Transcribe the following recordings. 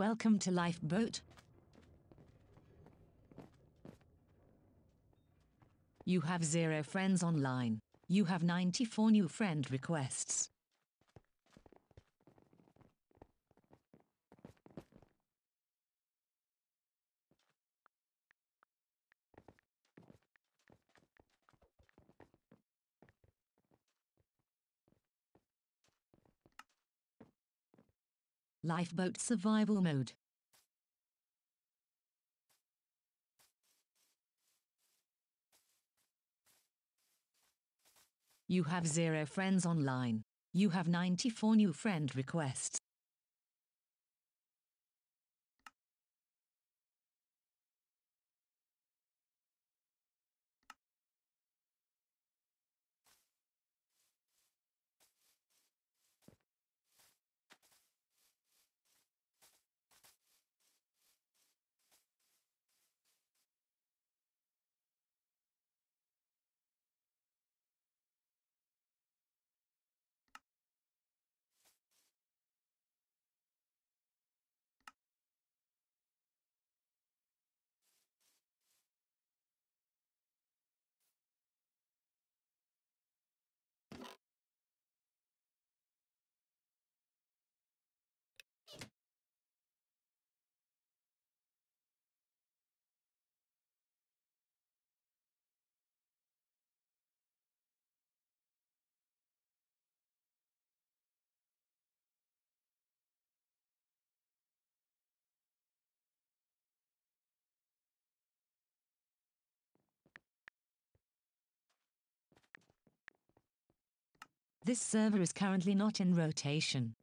Welcome to Lifeboat. You have zero friends online. You have 94 new friend requests. Lifeboat survival mode. You have zero friends online. You have 94 new friend requests. This server is currently not in rotation.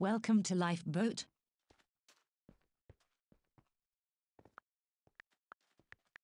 Welcome to Lifeboat.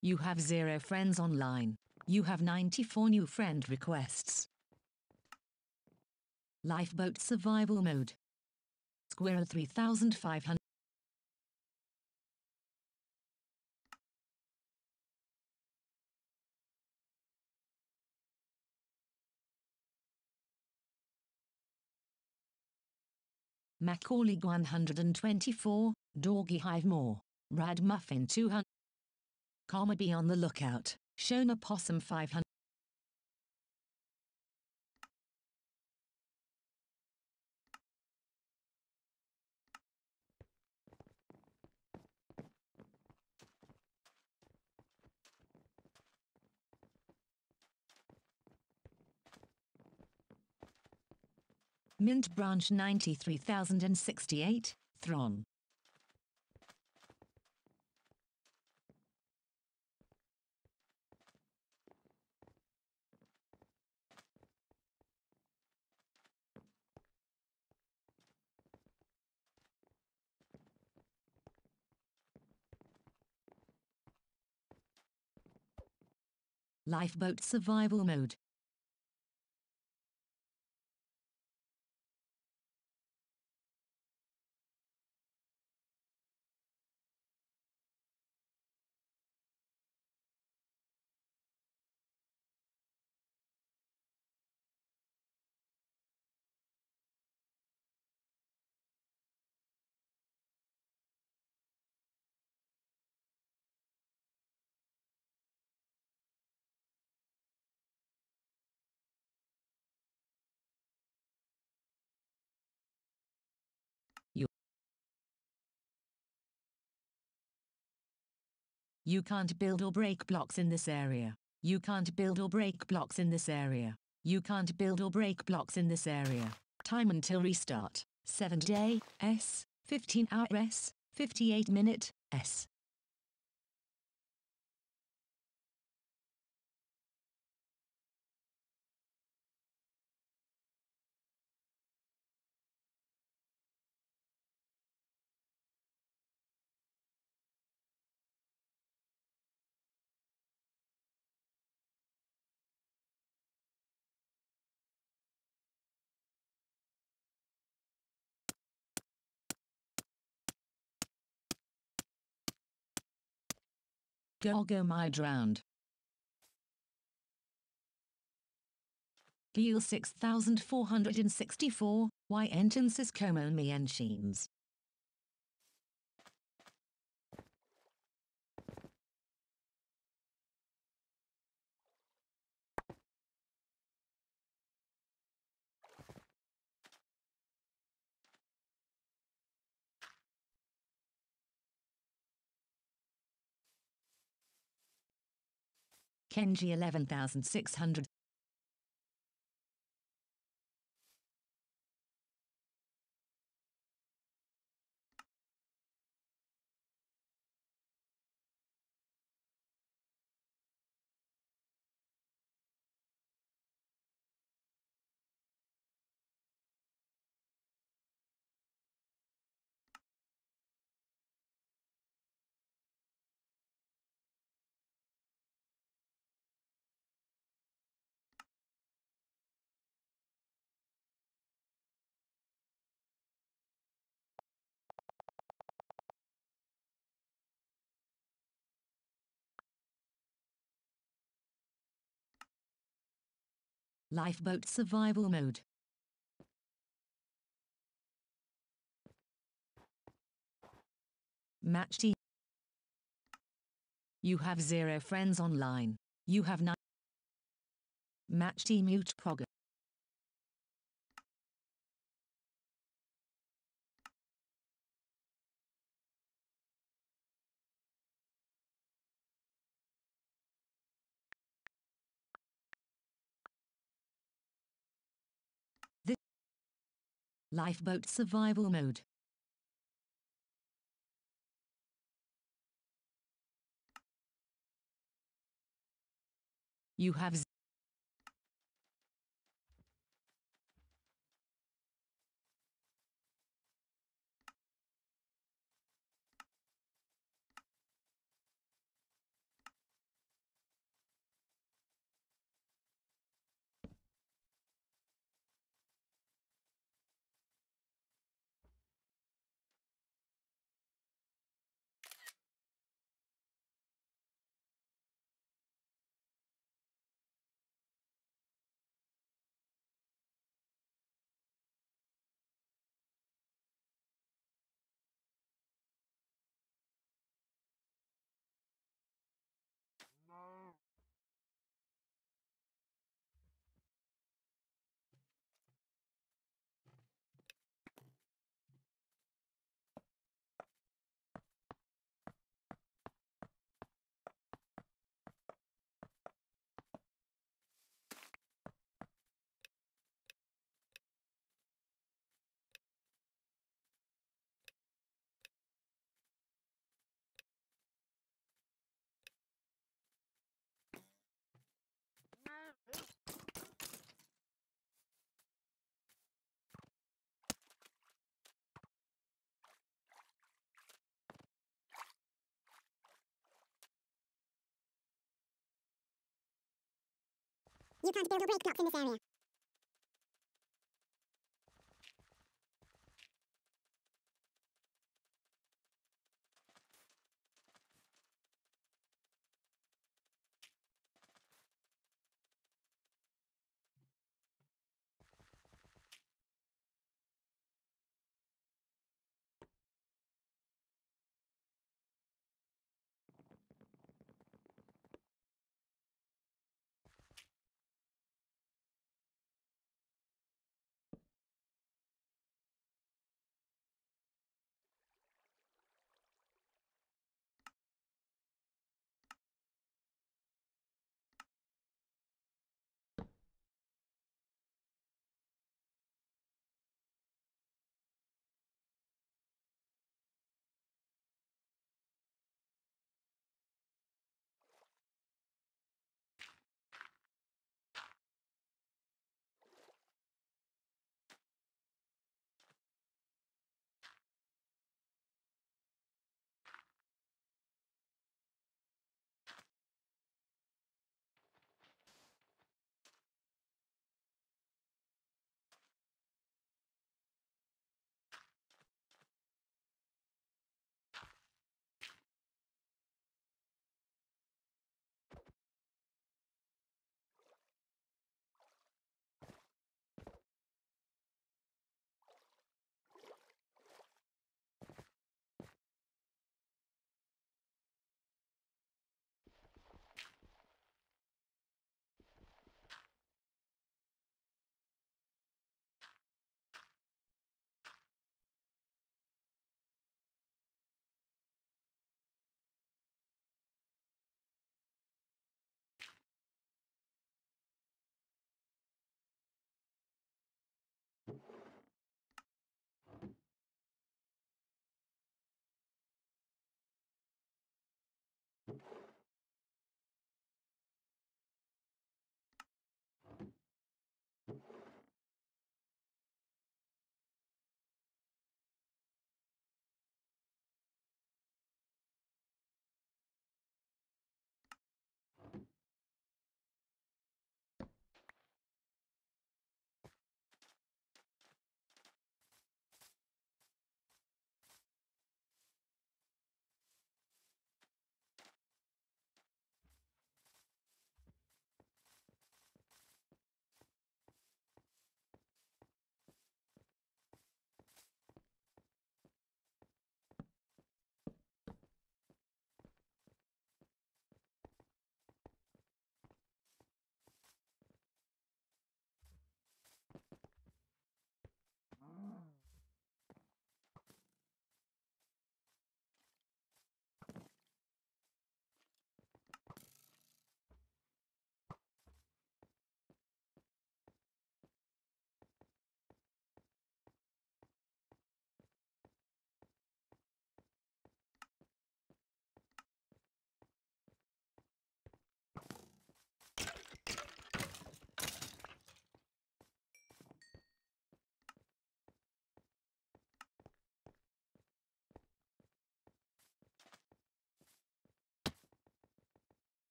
You have zero friends online. You have 94 new friend requests. Lifeboat survival mode. Squirrel 3500. Macaulay 124, Doggy Hive More, Rad Muffin 200. Comma be on the lookout, Shona Possum 500. Mint Branch 93068, Thron. Lifeboat survival mode. You can't build or break blocks in this area. You can't build or break blocks in this area. You can't build or break blocks in this area. Time until restart. 7 day, S, 15 hour S, 58 minute S. Go go my drowned. Giel 6464, Y entensis como me Kenji 11600. Lifeboat survival mode. Match team. You have zero friends online. You have nine. Match team mute prog. Lifeboat survival mode. You have You can't build or break blocks in this area.